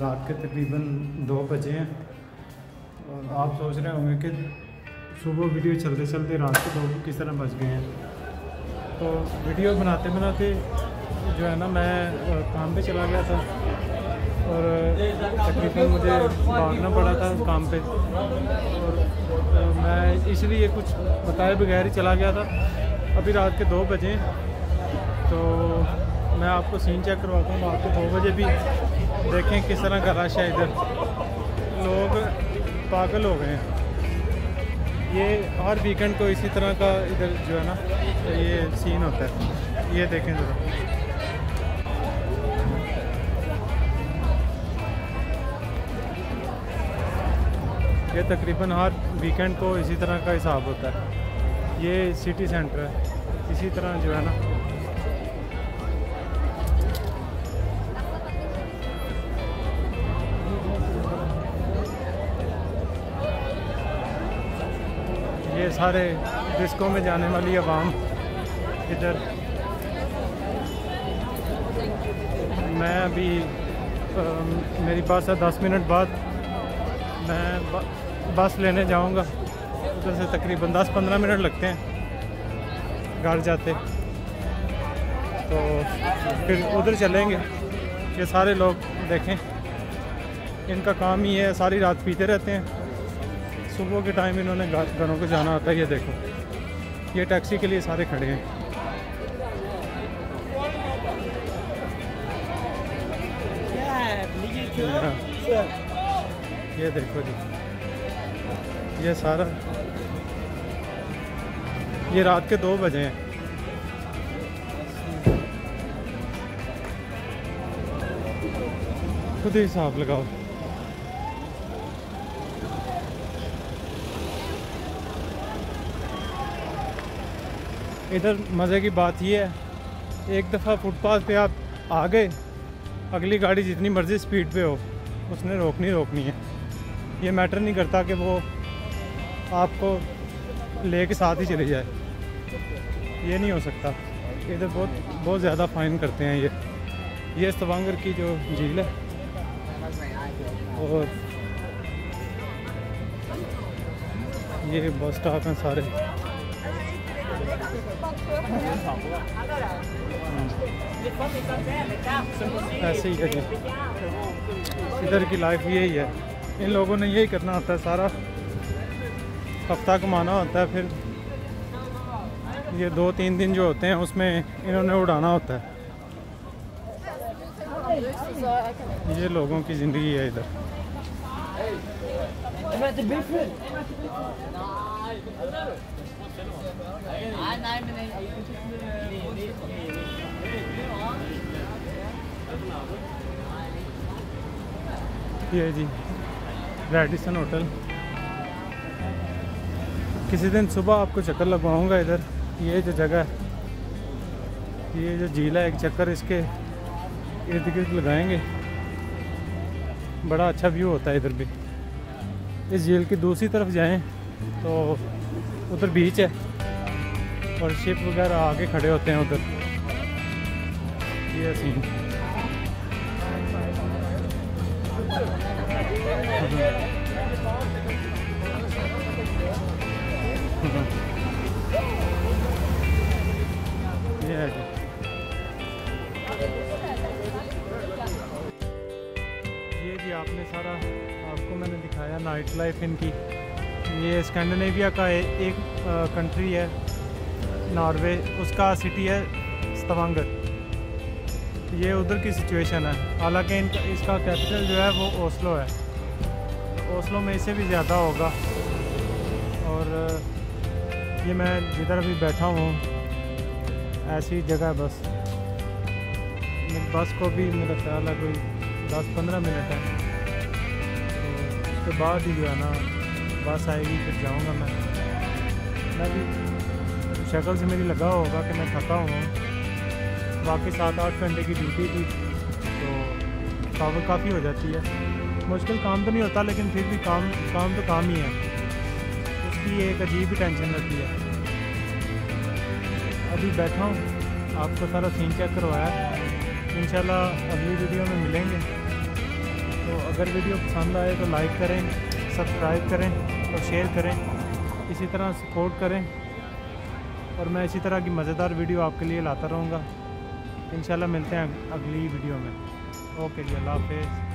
रात के तकरीबन दो बजे हैं। और आप सोच रहे होंगे कि सुबह वीडियो चलते चलते रात के दो किस तरह बच गए हैं। तो वीडियो बनाते बनाते जो है ना मैं काम पे चला गया था। और तकरीबन मुझे भागना पड़ा था काम पे। और मैं इसलिए कुछ बताए बगैर ही चला गया था। अभी रात के दो बजे तो मैं आपको सीन चेक करवाता हूँ आपको दो बजे भी देखें किस तरह का रश है इधर। लोग पागल हो गए हैं। ये हर वीकेंड को इसी तरह का इधर जो है ना, ये सीन होता है। ये देखें ज़रा। ये तकरीबन हर वीकेंड को इसी तरह का हिसाब होता है। ये सिटी सेंटर है। इसी तरह जो है ना ये सारे डिस्को में जाने वाली आवाम इधर। मैं अभी आ, मेरी बस है दस मिनट बाद मैं बस लेने जाऊँगा। उधर से तकरीबन दस पंद्रह मिनट लगते हैं घर जाते। तो फिर उधर चलेंगे। ये सारे लोग देखें। इनका काम ही है सारी रात पीते रहते हैं। सुबह के टाइम इन्होंने घरों को जाना होता है, ये देखो। ये टैक्सी के लिए सारे खड़े हैं। ये देखो जी। ये सारा ये रात के दो बजे हैं। खुद ही हिसाब लगाओ। इधर मज़े की बात ये है, एक दफ़ा फुटपाथ पे आप आ गए, अगली गाड़ी जितनी मर्ज़ी स्पीड पे हो, उसने रोकनी रोकनी है। ये मैटर नहीं करता कि वो आपको ले के साथ ही चले जाए। ये नहीं हो सकता। इधर बहुत बहुत ज़्यादा फ़ाइन करते हैं ये। ये stavanger की जो झील है, और ये बस स्टॉप हैं सारे। ऐसे ही है इधर की लाइफ यही है। इन लोगों ने यही करना होता है सारा। हफ़्ता कमाना होता है फिर। ये दो तीन दिन जो होते हैं, उसमें इन्होंने उड़ाना होता है। ये लोगों की ज़िंदगी है इधर। ये जी रेडिसन होटल किसी दिन सुबह आपको चक्कर लगवाऊँगा इधर। ये जो जगह है, ये जो झील है, एक चक्कर इसके इर्द गिर्द लगाएँगे। बड़ा अच्छा व्यू होता है इधर भी। इस झील की दूसरी तरफ़ जाएँ तो उधर बीच है। और शिप वगैरह आगे खड़े होते हैं उधर। ये जी। आपने सारा आपको मैंने दिखाया नाइट लाइफ इनकी। ये स्कैंडिनेविया का ए, एक कंट्री है। नॉर्वे, उसका सिटी है स्तवांगर ये उधर की सिचुएशन है। हालाँकि इनका, इसका कैपिटल जो है वो ओस्लो है। ओस्लो में इससे भी ज़्यादा होगा। और ये मैं जिधर अभी बैठा हूँ, ऐसी जगह बस। बस को भी मेरा ख्याल है कोई दस पंद्रह मिनट है। तो उसके बाद ही जो है ना, बस आएगी, फिर जाऊँगा मैं। मैं भी शक्ल से मेरी लगा होगा कि मैं थका हुआ हूँ। बाकी सात आठ घंटे की ड्यूटी थी तो पावर काफ़ी हो जाती है। मुश्किल काम तो नहीं होता, लेकिन फिर भी काम काम तो काम ही है। उसकी एक अजीब ही टेंशन रहती है। अभी बैठा हूँ, आपको सारा सीन चेक करवाया। इंशाल्लाह अगली वीडियो में मिलेंगे। तो अगर वीडियो पसंद आए तो लाइक करें सब्सक्राइब करें और शेयर करें। इसी तरह सपोर्ट करें। और मैं इसी तरह की मज़ेदार वीडियो आपके लिए लाता रहूँगा। इन मिलते हैं अगली वीडियो में। ओके जी, अल्लाह हाफिज़।